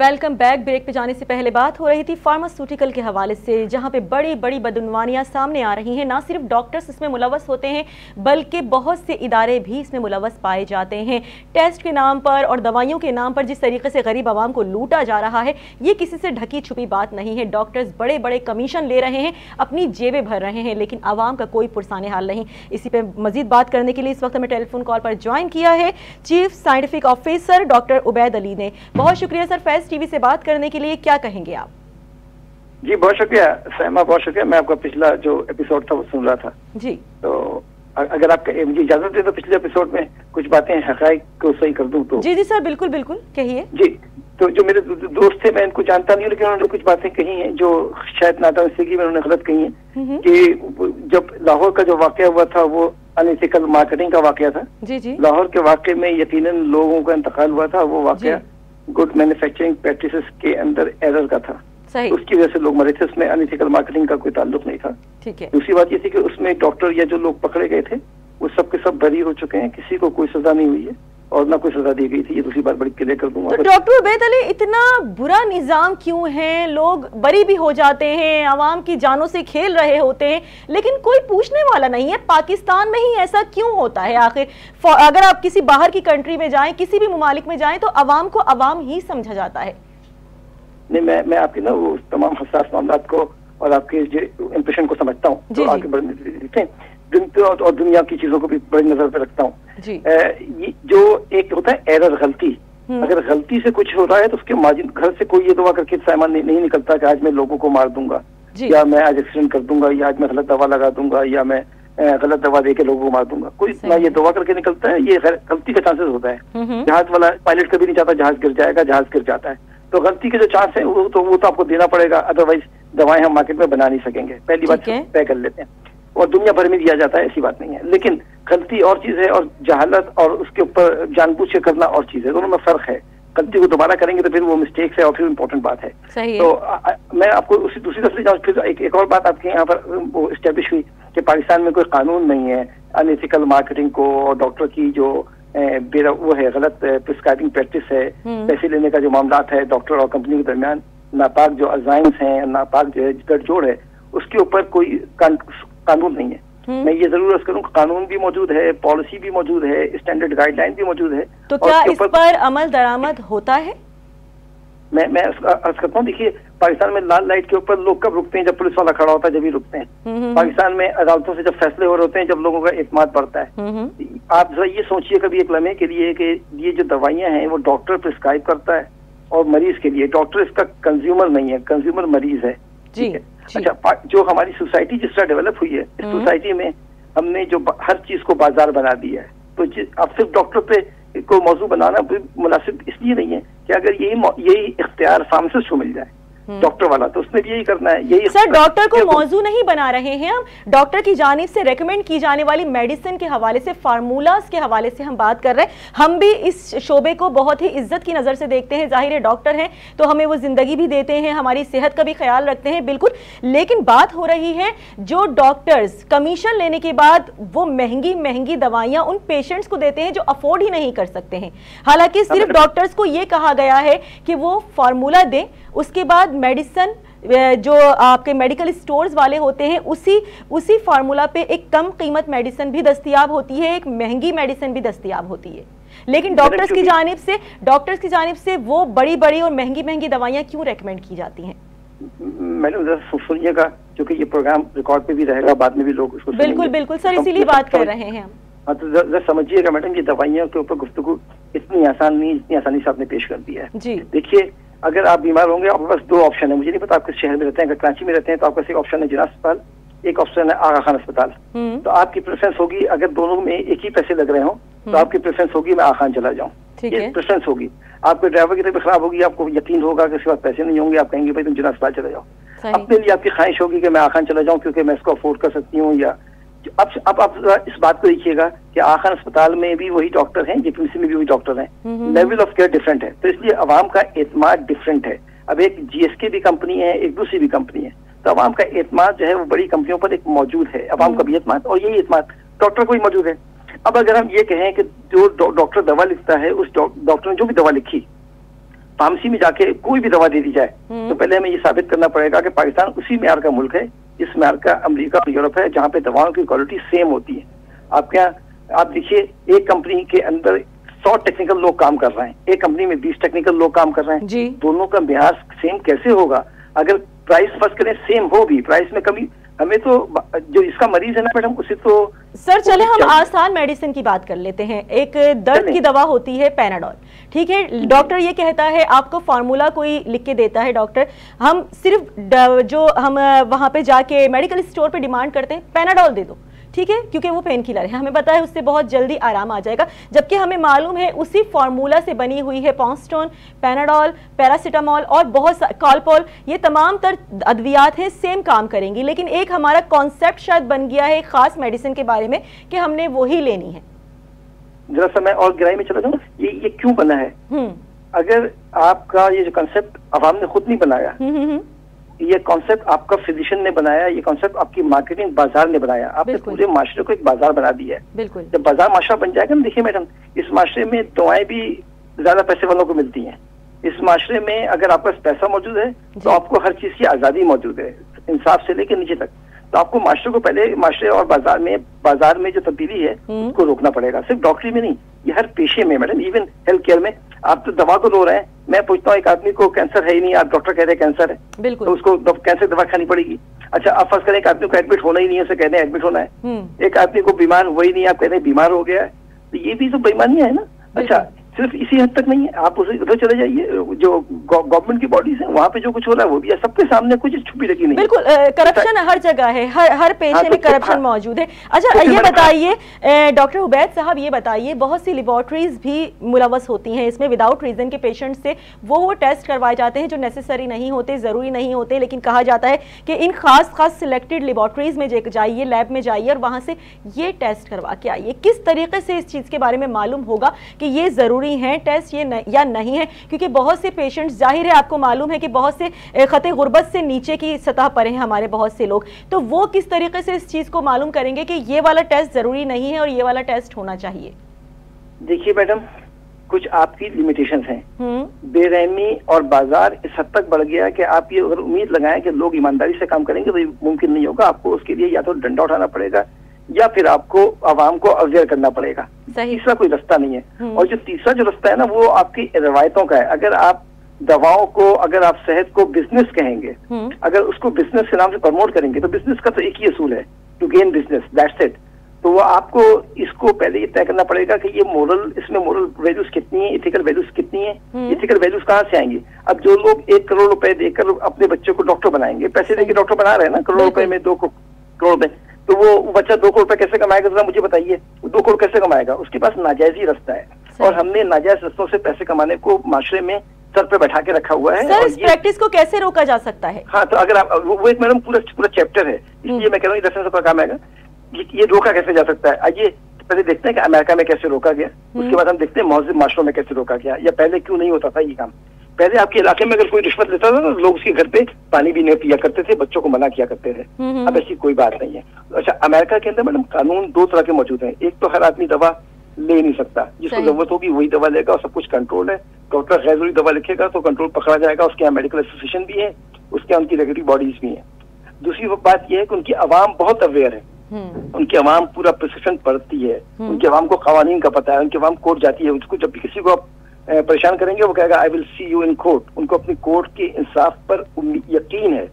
Welcome back. Break पे जाने से पहले बात हो रही थी फार्मास्यूटिकल के हवाले से, जहाँ पे बड़ी बड़ी बदनवानियाँ सामने आ रही हैं। ना सिर्फ़ डॉक्टर्स इसमें मुलवस होते हैं, बल्कि बहुत से इदारे भी इसमें मुलवस पाए जाते हैं। टेस्ट के नाम पर और दवाइयों के नाम पर जिस तरीके से गरीब आवाम को लूटा जा रहा है, ये किसी से ढकी छुपी बात नहीं है। डॉक्टर्स बड़े बड़े कमीशन ले रहे हैं, अपनी जेबें भर रहे हैं, लेकिन आवाम का कोई पुरसाने हाल नहीं। इसी पर मजीद बात करने के लिए इस वक्त हमें टेलीफोन कॉल पर ज्वाइन किया है। Chief scientific officer doctor Ubaid Ali ने। बहुत शुक्रिया सर फैज टीवी से बात करने के लिए क्या कहेंगे आप? जी बहुत शुक्रिया सहमा बहुत शुक्रिया। मैं आपका पिछला जो एपिसोड था वो सुन रहा था। जी। तो अगर आप मुझे इजाज़त दे तो पिछले एपिसोड में कुछ बातें हकाइक को सही कर दूँ तो। जी जी सर बिल्कुल बिल्कुल कहिए। जी तो जो मेरे दोस्त थे मैं इनको जानता नहीं हूँ लेकिन उन्होंने कुछ बातें कही हैं जो शायद नाता की उन्होंने गलत कही है। कि जब लाहौर का जो वाक्य हुआ था वो अनएथिकल मार्केटिंग का वाक्य था जी जी। लाहौर के वाक्य में यकीनन लोगों का इंतकाल हुआ था वो वाक्य गुड मैन्युफैक्चरिंग प्रैक्टिसेस के अंदर एरर का था। सही। उसकी वजह से लोग मरे थे उसमें अनिथिकल मार्केटिंग का कोई ताल्लुक नहीं था। ठीक है। दूसरी बात ये थी कि उसमें डॉक्टर या जो लोग पकड़े गए थे वो सब के सब बरी हो चुके हैं किसी को कोई सजा नहीं हुई है। और ना कोई सजा दी गई थी ये दूसरी बात बड़ी क्लियर कर दूँगा। तो डॉक्टर उबैद अली इतना बुरा निज़ाम क्यों है? लोग बरी भी हो जाते हैं आवाम की जानों से खेल रहे होते हैं लेकिन कोई पूछने वाला नहीं है पाकिस्तान में ही ऐसा क्यों होता है आखिर? अगर आप किसी बाहर की कंट्री में जाएँ किसी भी ममालिक में जाएँ तो आवाम को अवाम ही समझा जाता है। नहीं मैं मैं आपकी ना वो तमाम हसास मामला को और आपके इम्प्रेशन को समझता हूँ। तो आगे बढ़ने और दुनिया की चीज़ों को भी बड़ी नज़र पे रखता हूँ। जो। एक होता है एरर गलती। हम्म। अगर गलती से कुछ हो रहा है तो उसके माजिद घर से कोई ये दवा करके सामान नहीं, नहीं निकलता कि आज मैं लोगों को मार दूँगा। या मैं आज एक्सीडेंट कर दूँगा या आज मैं गलत दवा लगा दूँगा या मैं गलत दवा दे के लोगों को मार दूँगा। कोई ना ये दवा करके निकलता है ये गलती का चांसेस होता है। हम्म। जहाज़ वाला पायलट कभी नहीं चाहता जहाज़ गिर जाएगा जहाज़ गिर जाता है। तो गलती के जो चांस है वो तो वो तो आपको देना पड़ेगा अदरवाइज़ दवाएँ हम मार्केट में बना नहीं सकेंगे। पहली बात तय कर लेते हैं। और दुनिया भर में दिया जाता है ऐसी बात नहीं है। लेकिन गलती और चीज़ है और जहालत और उसके ऊपर जानबूझ के करना और चीज़ है दोनों में फ़र्क है। गलती को दोबारा करेंगे तो फिर वो मिस्टेक्स है और फिर इम्पोर्टेंट बात है। तो आ, आ, मैं आपको उसी दूसरी तरफ़ से जाऊँ फिर एक, एक और बात आपके यहाँ पर वो स्टेब्लिश हुई कि पाकिस्तान में कोई कानून नहीं है अनएथिकल मार्केटिंग को और डॉक्टर की जो बेरा वो है गलत प्रिस्क्राइबिंग प्रैक्टिस है पैसे लेने का जो मामला है डॉक्टर और कंपनी के दरमियान नापाक जो अजाइंस हैं नापाक जो है गठजोड़ है उसके ऊपर कोई कानून नहीं है। मैं ये ज़रूर अर्ज़ करूँ कानून भी मौजूद है पॉलिसी भी मौजूद है स्टैंडर्ड गाइडलाइन भी मौजूद है। तो क्या इस पर अमल दरामद होता है? मैं मैं अर्ज़ करता हूँ देखिए पाकिस्तान में लाल लाइट के ऊपर लोग कब रुकते हैं जब पुलिस वाला खड़ा होता है जब ही रुकते हैं। पाकिस्तान में अदालतों से जब फैसले हो रहे होते हैं जब लोगों का एतमाद बढ़ता है। आप जरा ये सोचिए कभी एक लम्हे के लिए कि ये जो दवाइयाँ हैं वो डॉक्टर प्रिस्क्राइब करता है और मरीज़ के लिए। डॉक्टर इसका कंज्यूमर नहीं है कंज्यूमर मरीज़ है ठीक है? अच्छा जो हमारी सोसाइटी जिस तरह डेवलप हुई है इस सोसाइटी में हमने जो हर चीज़ को बाज़ार बना दिया है। तो अब सिर्फ़ डॉक्टर पे को मौजू बनाना मुनासिब इसलिए नहीं है कि अगर यही यही इख्तियार फार्मासिस्ट को मिल जाए। हम्म। डॉक्टर वाला तो उसने भी यही करना है यही सर डॉक्टर को मौजू नहीं बना रहे हैं हम। डॉक्टर की जानिब से रेकमेंड की जाने वाली मेडिसिन के हवाले से फार्मूलाज के हवाले से हम बात कर रहे हैं। हम भी इस शोबे को बहुत ही इज़्ज़त की नज़र से देखते हैं। ज़ाहिर है डॉक्टर हैं तो हमें वो ज़िंदगी भी देते हैं हमारी सेहत का भी ख्याल रखते हैं बिल्कुल। लेकिन बात हो रही है जो डॉक्टर्स कमीशन लेने के बाद वो महँगी महँगी दवाइयाँ उन पेशेंट्स को देते हैं जो अफोर्ड ही नहीं कर सकते हैं। हालाँकि सिर्फ़ डॉक्टर्स को ये कहा गया है कि वो फार्मूला दें उसके बाद मेडिसन जो आपके मेडिकल स्टोर्स वाले होते हैं उसी उसी फार्मूला पे एक कम कीमत मेडिसिन भी दस्तियाब होती है एक महँगी मेडिसिन भी दस्तियाब होती है। लेकिन डॉक्टर्स की जानब से डॉक्टर्स की जानब से वो बड़ी बड़ी और महँगी महँगी दवाइयाँ क्यों रेकमेंड की जाती हैं? मैडम सुनिएगा क्योंकि ये प्रोग्राम रिकॉर्ड पे भी रहेगा बाद में भी लोग उसको बिल्कुल बिल्कुल सर इसीलिए बात कर रहे हैं हम। हाँ तो समझिएगा मैडम ये दवाइयों के ऊपर गुफ्तु इतनी आसान नहीं इतनी आसानी से आपने पेश कर दिया है। देखिए अगर आप बीमार होंगे आपके पास दो ऑप्शन है। मुझे नहीं पता आप किस शहर में रहते हैं अगर कराची में रहते हैं तो आपका एक ऑप्शन है जिला अस्पताल एक ऑप्शन है आगा खान अस्पताल। हम्म। तो आपकी प्रेफरेंस होगी अगर दोनों में एक ही पैसे लग रहे हो तो हम्म। आपकी प्रेफरेंस होगी मैं आगा खान चला जाऊँ। ये प्रेफरेंस होगी। आपके ड्राइवर की तबीयत खराब होगी आपको यकीन होगा कि उसके बाद पैसे नहीं होंगे आप कहेंगे भाई तुम जिला अस्पताल चले जाओ। अपने लिए आपकी ख्वाहिश होगी कि मैं आखान चला जाऊँ क्योंकि मैं इसको अफोर्ड कर सकती हूँ या अब अब आप इस बात को देखिएगा कि आखान अस्पताल में भी वही डॉक्टर हैं जेपीसी में भी वही डॉक्टर हैं। लेवल ऑफ़ केयर डिफरेंट है। तो इसलिए अवाम का एतमाद डिफरेंट है। अब एक जीएसके भी कंपनी है एक दूसरी भी कंपनी है। तो अवाम का एतमाद जो है वो बड़ी कंपनियों पर एक मौजूद है। अवाम का भी एतमाद और यही एतमाद। डॉक्टर को ही मौजूद है। अब अगर हम ये कहें कि जो डॉक्टर दवा लिखता है उस डॉक्टर ने जो भी दवा लिखी फार्मेसी में जाके कोई भी दवा दे दी जाए हम्म। तो पहले हमें ये साबित करना पड़ेगा कि पाकिस्तान उसी म्यार का मुल्क है इस अमेरिका अमेरिका और यूरोप है जहाँ पे दवाओं की क्वालिटी सेम होती है। आपके यहाँ आप देखिए एक कंपनी के अंदर सौ टेक्निकल लोग काम कर रहे हैं। एक कंपनी में बीस टेक्निकल लोग काम कर रहे हैं। जी। दोनों का अभ्यास सेम कैसे होगा? अगर प्राइस फ़र्स्ट करें सेम होगी। भी प्राइस में कमी हमें तो जो इसका मरीज़ है ना मैडम उसे तो सर चले हम आसान मेडिसिन की बात कर लेते हैं। एक दर्द की दवा होती है पैनाडॉल ठीक है? डॉक्टर ये कहता है आपको फार्मूला कोई लिख के देता है डॉक्टर हम सिर्फ़ जो हम वहाँ पे जाके मेडिकल स्टोर पे डिमांड करते हैं पैनाडॉल दे दो। ठीक है? क्योंकि वो पेन किलर है। हमें पता है उससे बहुत जल्दी आराम आ जाएगा। जबकि हमें मालूम है उसी फॉर्मूला से बनी हुई है पॉन्स्टोन पैनाडॉल पैरासीटामॉल और बहुत कॉलपोल ये तमाम तर अद्वियात हैं सेम काम करेंगी। लेकिन एक हमारा कॉन्सेप्ट शायद बन गया है खास मेडिसिन के बारे में कि हमने वही लेनी है। जरा सा मैं और गहराई में चला जाऊँ? ये ये क्यों बना है? हम्म। अगर आपका ये जो कंसेप्ट अवाम ने खुद नहीं बनाया हम्म, हम्म, ये कॉन्सेप्ट आपका फिजिशियन ने बनाया ये कॉन्सेप्ट आपकी मार्केटिंग बाज़ार ने बनाया। आपने पूरे माशरे को एक बाज़ार बना दिया है। बिल्कुल। जब बाज़ार माशरा बन जाएगा ना देखिए मैडम इस माशरे में दवाएँ भी ज़्यादा पैसे वालों को मिलती हैं। इस माशरे में अगर आपके पास पैसा मौजूद है तो आपको हर चीज़ की आज़ादी मौजूद है इंसाफ से लेकर नीचे तक। तो आपको माशरे को पहले माशरे और बाज़ार में बाज़ार में जो तब्दीली है हम्म। उसको रोकना पड़ेगा। सिर्फ़ डॉक्टरी में नहीं ये हर पेशे में मैडम इवन हेल्थ केयर में। आप तो दवा को रो रहे हैं मैं पूछता हूँ एक आदमी को कैंसर है ही नहीं आप डॉक्टर कह रहे हैं कैंसर है बिल्कुल। तो उसको कैंसर दवा खानी पड़ेगी। अच्छा आप फ़र्स्ट करें एक आदमी को एडमिट होना ही नहीं है उसे कहते हैं एडमिट होना है। हम्म। एक आदमी को बीमार हुआ ही नहीं आप कह रहे बीमार हो गया है। तो ये भी तो बेईमानियाँ है ना। अच्छा सिर्फ़ इसी हद तक नहीं है। आप उसे उधर चले जाइए जो गवर्नमेंट की बॉडीज है वहाँ पे जो कुछ हो रहा है वो भी है। सबके सामने कुछ छुपी रखी नहीं बिल्कुल करप्शन हर जगह है हर हर पेशे हाँ, में करप्शन हाँ, मौजूद है। अच्छा तो ये बताइए डॉक्टर उबैद साहब ये बताइए बहुत सी लेबोरेटरीज भी मुलवस होती हैं इसमें विदाउट रीजन के पेशेंट से वो वो टेस्ट करवाए जाते हैं जो नेसेसरी नहीं होते ज़रूरी नहीं होते लेकिन कहा जाता है कि इन खास खास सिलेक्टेड लेबोरेटरीज में जाइए लैब में जाइए और वहाँ से ये टेस्ट करवा के आइए। किस तरीके से इस चीज़ के बारे में मालूम होगा कि ये ज़रूरी ज़रूरी हैं टेस्ट ये न, या नहीं है क्योंकि बहुत से पेशेंट्स ज़ाहिर है आपको मालूम है कि बहुत से ख़त गुर्बत से नीचे की सतह पर हैं हमारे बहुत से लोग। तो वो किस तरीके से इस चीज़ को मालूम करेंगे कि ये वाला टेस्ट ज़रूरी नहीं है और ये वाला टेस्ट होना चाहिए? देखिए मैडम कुछ आपकी लिमिटेशंस हैं। हम्म। बेरहमी और बाज़ार इस हद तक बढ़ गया कि आप ये अगर उम्मीद लगाएँ कि लोग ईमानदारी से काम करेंगे तो ये मुमकिन नहीं होगा। आपको उसके लिए या तो डंडा उठाना पड़ेगा या फिर आपको आवाम को अवेयर करना पड़ेगा। तीसरा कोई रास्ता नहीं है। हम्म। और जो तीसरा जो रास्ता है ना वो आपकी रवायतों का है। अगर आप दवाओं को अगर आप सेहत को बिज़नेस कहेंगे हम्म। अगर उसको बिज़नेस के नाम से प्रमोट करेंगे तो बिज़नेस का तो एक ही असूल है to gain business that's it तो वो आपको इसको पहले ये तय करना पड़ेगा कि ये मोरल इसमें मोरल वैल्यूज़ कितनी है इथिकल वैल्यूज़ कितनी है इथिकल। वैल्यूज़ कहाँ से आएँगी? अब जो लोग एक करोड़ रुपए देकर अपने बच्चों को डॉक्टर बनाएँगे पैसे देकर डॉक्टर बना रहे हैं ना करोड़ रुपए में दो करोड़ रुपए तो वो बच्चा दो करोड़ रुपए कैसे कमाएगा जरा मुझे बताइए। दो करोड़ कैसे कमाएगा? उसके पास नाजायजी रास्ता है। और हमने नाजायज रस्तों से पैसे कमाने को माशरे में सर पे बैठा के रखा हुआ है। सर इस प्रैक्टिस को कैसे रोका जा सकता है? हाँ तो अगर आप वो एक मैडम पूरा पूरा चैप्टर है। इसलिए हम्म। मैं कह रहा हूँ दस का काम आएगा। ये रोका कैसे जा सकता है? आइए पहले देखते हैं कि अमेरिका में कैसे रोका गया। हम्म। उसके बाद हम देखते हैं मौजूद माशरों में कैसे रोका गया। या पहले क्यों नहीं होता था ये काम? पहले आपके इलाके में अगर कोई रिश्वत लेता था तो लोग उसके घर पे पानी भी नहीं पिया करते थे बच्चों को मना किया करते थे। हम्म, हम्म। अब ऐसी कोई बात नहीं है। अच्छा अमेरिका के अंदर मैडम कानून दो तरह के मौजूद हैं। एक तो हर आदमी दवा ले नहीं सकता। जिसको ज़रूरत होगी वही दवा लेगा और सब कुछ कंट्रोल है। डॉक्टर गैर ज़रूरी दवा लिखेगा तो कंट्रोल पकड़ा जाएगा। उसके यहाँ मेडिकल एसोसिएशन भी है उसके यहाँ उनकी रेगुलेटरी बॉडीज भी है। दूसरी बात यह है कि उनकी आवाम बहुत अवेयर है। हम्म। उनकी आवाम पूरा प्रशिक्षण पढ़ती है। उनकी आवाम को कवानीन का पता है उनकी आवाम कोर्ट जाती है। उसको जब भी किसी को आप परेशान करेंगे वो कहेगा I will see you in court उनको अपनी कोर्ट के इंसाफ पर यकीन है।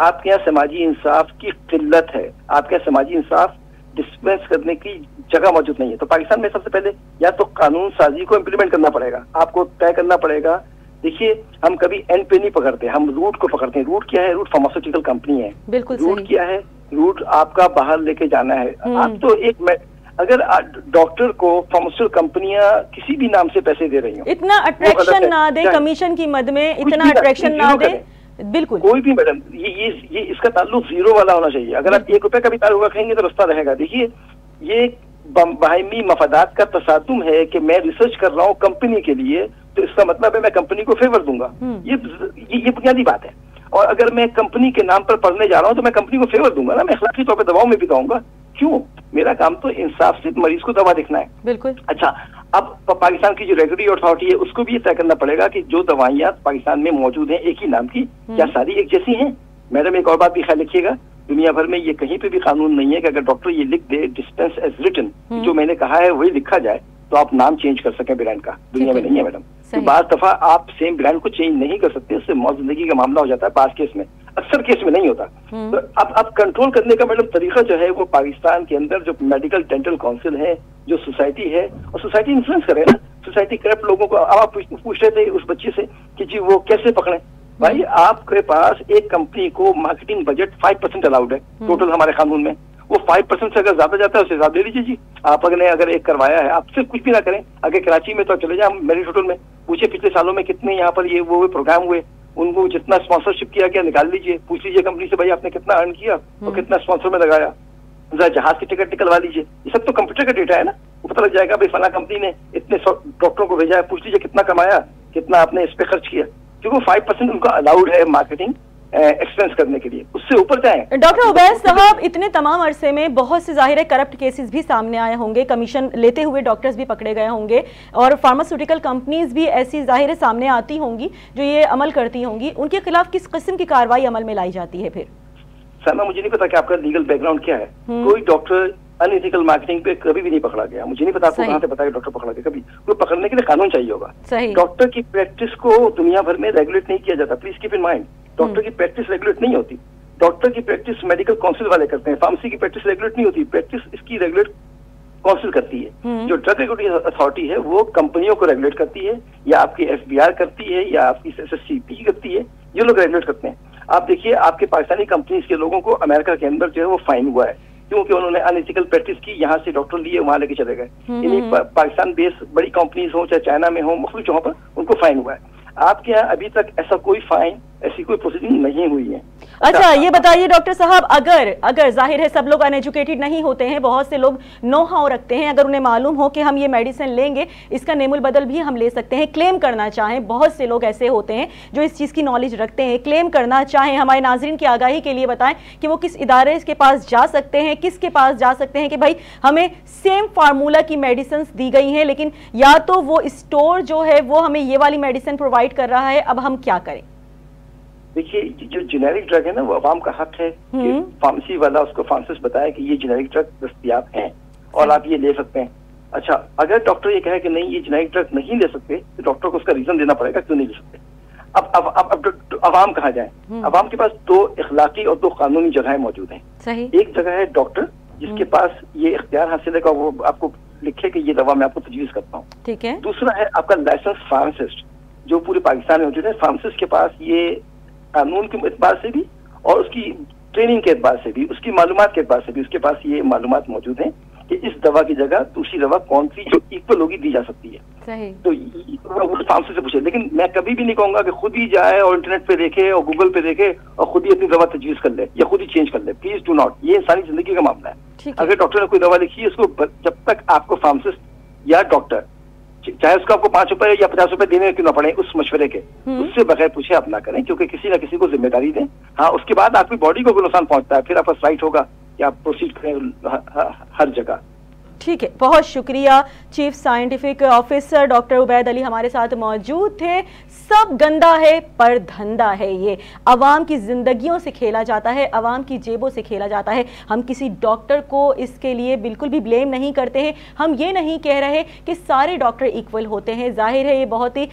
आपके यहाँ समाजी इंसाफ की किल्लत है। आपके यहाँ समाजी इंसाफ डिस्पेंस करने की जगह मौजूद नहीं है। तो पाकिस्तान में सबसे पहले या तो कानून साजी को इम्प्लीमेंट करना पड़ेगा। आपको तय करना पड़ेगा। देखिए हम कभी एंड पे नहीं पकड़ते। हम रूट को पकड़ते हैं। रूट क्या है? रूट फार्मास्यूटिकल कंपनी है। बिल्कुल रूट क्या है? रूट आपका बाहर लेके जाना है। हम्म। आप तो एक अगर डॉक्टर को फार्मास्यूटिकल कंपनियाँ किसी भी नाम से पैसे दे रही हो इतना अट्रैक्शन ना दे कमीशन की मद में इतना अट्रैक्शन ना दे। बिल्कुल। कोई भी मैडम ये ये ये इसका ताल्लुक ज़ीरो वाला होना चाहिए। अगर आप एक रुपए का भी ताल्लुक रखेंगे तो रास्ता रहेगा। देखिए ये बाहमी मफादात का तसादुम है कि मैं रिसर्च कर रहा हूँ कंपनी के लिए तो इसका मतलब है मैं कंपनी को फेवर दूँगा। हम्म। ये ये बुनियादी बात है। और अगर मैं कंपनी के नाम पर पढ़ने जा रहा हूँ तो मैं कंपनी को फेवर दूँगा ना। मैं अखलाकी तौर पर दवाओं में भी दूँगा क्यों? मेरा काम तो इंसाफ से मरीज़ को दवा देखना है। बिल्कुल। अच्छा अब पाकिस्तान की जो रेगुलेटरी अथॉरिटी है उसको भी ये तय करना पड़ेगा कि जो दवाइयाँ पाकिस्तान में मौजूद हैं एक ही नाम की क्या हम्म। सारी एक जैसी हैं? मैडम एक और बात भी ख्याल रखिएगा दुनिया भर में ये कहीं पे भी कानून नहीं है कि अगर डॉक्टर ये लिख दे डिस्पेंस एज रिटर्न जो मैंने कहा है वही लिखा जाए तो आप नाम चेंज कर सकें ब्रांड का। दुनिया में नहीं है मैडम। तो बार दफ़ा आप सेम ब्रांड को चेंज नहीं कर सकते उससे मौत ज़िंदगी का मामला हो जाता है पास केस में। अक्सर केस में नहीं होता। हम्म। तो अब अब कंट्रोल करने का मैडम तरीका जो है वो पाकिस्तान के अंदर जो मेडिकल डेंटल काउंसिल है जो सोसाइटी है और सोसाइटी इन्फ्लुएंस करे ना। सोसाइटी करप्ट लोगों को अब आप पूछ रहे थे उस बच्चे से कि जी वो कैसे पकड़े? भाई आपके पास एक कंपनी को marketing budget five percent allowed है टोटल हम्म। हमारे कानून में। वो फाइव परसेंट से अगर ज़्यादा जाता है उसे ज़्यादा दे लीजिए जी। आप अगर अगर एक करवाया है आप सिर्फ़ कुछ भी ना करें। अगर कराची में तो चले जाए मेरिट होटल में। पूछे पिछले सालों में कितने यहाँ पर ये वो प्रोग्राम हुए। उनको जितना स्पॉन्सरशिप किया गया निकाल लीजिए। पूछ लीजिए कंपनी से भाई आपने कितना अर्न किया और हम्म। कितना स्पॉन्सर में लगाया? जरा जहाज़ की टिकट निकलवा लीजिए। ये सब तो कंप्यूटर का डेटा है ना? वो पता लग जाएगा भाई फला कंपनी ने इतने डॉक्टरों को भेजा है। पूछ लीजिए कितना कमाया कितना आपने इस पर खर्च किया? क्योंकि फाइव परसेंट उनका अलाउड है मार्केटिंग एक्सपेंस करने के लिए। उससे ऊपर जाए। डॉक्टर उबैद साहब इतने तमाम अरसे में बहुत से ज़ाहिर करप्ट केसेस भी सामने आए होंगे कमीशन लेते हुए डॉक्टर्स भी पकड़े गए होंगे और फार्मास्यूटिकल कंपनीज़ भी ऐसी ज़ाहिर सामने आती होंगी जो ये अमल करती होंगी। उनके खिलाफ किस किस्म की कार्रवाई अमल में लाई जाती है फिर? सर मुझे नहीं पता कि आपका लीगल बैकग्राउंड क्या है। हम्म। कोई डॉक्टर अनइथिकल मार्केटिंग पे कभी भी नहीं पकड़ा गया। मुझे नहीं पता आपको कहाँ से पता है डॉक्टर पकड़ा गया। कभी वो पकड़ने के लिए कानून चाहिए होगा। डॉक्टर की प्रैक्टिस को दुनिया भर में रेगुलेट नहीं किया जाता। Please keep in mind doctor की प्रैक्टिस रेगुलेट नहीं होती। डॉक्टर की प्रैक्टिस मेडिकल काउंसिल वाले करते हैं। फार्मेसी की प्रैक्टिस रेगुलेट नहीं होती। प्रैक्टिस इसकी रेगुलेट काउंसिल करती है। हम्म। जो ड्रग रेगुलेटरी अथॉरिटी है वो कंपनियों को रेगुलेट करती है या आपकी एफबीआर करती है या आपकी एस एस करती है ये लोग रेगुलेट करते हैं। आप देखिए आपके पाकिस्तानी कंपनीज़ के लोगों को अमेरिका के अंदर जो है वो फाइन हुआ है। क्योंकि उन्होंने अनएथिकल प्रैक्टिस की यहाँ से डॉक्टर लिए वहाँ लेके चले गए हम्म, हम्म। पाकिस्तान बेस्ड बड़ी कंपनीज़ हो चाहे चाइना में हो मुख्तु जगहों पर उनको फाइन हुआ है आपके यहाँ अभी तक ऐसा कोई फाइन ऐसी कोई प्रोसीडिंग नहीं हुई है। अच्छा ये बताइए डॉक्टर साहब अगर अगर ज़ाहिर है सब लोग अनएजुकेटेड नहीं होते हैं बहुत से लोग नो हाउ रखते हैं अगर उन्हें मालूम हो कि हम ये मेडिसिन लेंगे इसका नेमुल बदल भी हम ले सकते हैं क्लेम करना चाहें बहुत से लोग ऐसे होते हैं जो इस चीज़ की नॉलेज रखते हैं क्लेम करना चाहें हमारे नाजरन की आगाही के लिए बताएँ कि वो किस इदारे के पास जा सकते हैं किसके पास जा सकते हैं कि भाई हमें सेम फार्मूला की मेडिसिन दी गई हैं लेकिन या तो वो स्टोर जो है वो हमें ये वाली मेडिसिन प्रोवाइड कर रहा है अब हम क्या करें देखिए जो जेनेरिक ड्रग है ना वो आवाम का हक है कि हम्म। फार्मेसी वाला उसको फार्मासिस्ट बताए कि ये जेनेरिक ड्रग दस्तियाब हैं और आप ये ले सकते हैं। अच्छा अगर डॉक्टर ये कहे कि नहीं ये जेनेरिक ड्रग नहीं ले सकते तो डॉक्टर को उसका रीजन देना पड़ेगा क्यों नहीं ले सकते? अब अब अब अब अवाम कहा जाए? हम्म। अवाम के पास दो इखलाकी और दो कानूनी जगहें मौजूद हैं। एक जगह है डॉक्टर जिसके हम्म। पास ये इख्तियार हासिल है वो आपको लिखे कि ये दवा मैं आपको तजवीज करता हूँ। ठीक है। दूसरा है आपका लाइसेंस फार्मासिस्ट जो पूरे पाकिस्तान में मौजूद है फार्मासिस्ट के पास ये कानून के एतबार से भी और उसकी ट्रेनिंग के एतबार से भी उसकी मालूम के एतबार से भी उसके पास ये मालूम मौजूद हैं कि इस दवा की जगह दूसरी दवा कौन सी जो इक्वल होगी दी जा सकती है। सही। तो वो फार्मेसी से पूछे लेकिन मैं कभी भी नहीं कहूँगा कि खुद ही जाए और इंटरनेट पे देखे और गूगल पे देखे और खुद ही अपनी दवा तजवीज कर ले या खुद ही चेंज कर ले। प्लीज़ डू नॉट ये इंसानी ज़िंदगी का मामला है। अगर डॉक्टर ने कोई दवा लिखी है उसको जब तक आपको फार्मासिस्ट या डॉक्टर चाहे उसको आपको पाँच रुपए या पचास रुपए देने क्यों ना पड़े उस मशवरे के। हम्म। उससे बगैर पूछे आप ना करें क्योंकि किसी ना किसी को ज़िम्मेदारी दें। हाँ उसके बाद आपकी बॉडी को भी नुकसान पहुँचता है फिर आपका राइट होगा कि आप प्रोसीड करें हर जगह। ठीक है, बहुत शुक्रिया, chief scientific officer doctor Ubaid Ali हमारे साथ मौजूद थे। सब गंदा है, पर धंधा है ये। आवाम की ज़िंदगियों से खेला जाता है आवाम की जेबों से खेला जाता है। हम किसी डॉक्टर को इसके लिए बिल्कुल भी ब्लेम नहीं करते हैं। हम ये नहीं कह रहे कि सारे डॉक्टर इक्वल होते हैं। ज़ाहिर है ये बहुत ही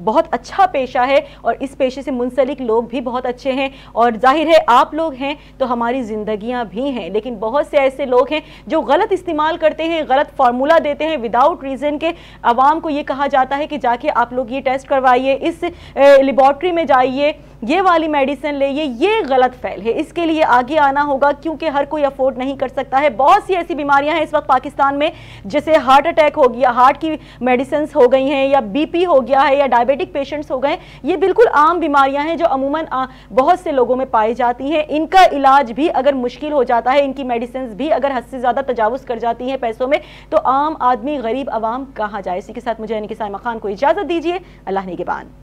बहुत अच्छा पेशा है और इस पेशे से मुंसलिक लोग भी बहुत अच्छे हैं। और ज़ाहिर है आप लोग हैं तो हमारी ज़िंदगियाँ भी हैं, लेकिन बहुत से ऐसे लोग हैं जो गलत इस्तेमाल करते हैं, गलत फार्मूला देते हैं विदाउट रीज़न के आवाम को ये कहा जाता है कि जाके आप लोग ये टेस्ट करवाइए, इस लेबॉर्ट्री में जाइए। ये वाली मेडिसिन ले, ये ये गलत फैल है। इसके लिए आगे आना होगा, क्योंकि हर कोई अफोर्ड नहीं कर सकता है। बहुत सी ऐसी बीमारियाँ हैं इस वक्त पाकिस्तान में, जैसे हार्ट अटैक हो गया हार्ट की मेडिसिन हो गई हैं, या बीपी हो गया है, या डायबिटिक पेशेंट्स हो गए ये बिल्कुल आम बीमारियाँ हैं जो अमूमन बहुत से लोगों में पाई जाती हैं। इनका इलाज भी अगर मुश्किल हो जाता है, इनकी मेडिसिन भी अगर हद से ज़्यादा तजावज़ कर जाती हैं पैसों में तो आम आदमी, गरीब आवाम कहाँ जाए? इसी के साथ मुझे यानी साइमा खान को इजाज़त दीजिए। अल्लाह निगेबान Thank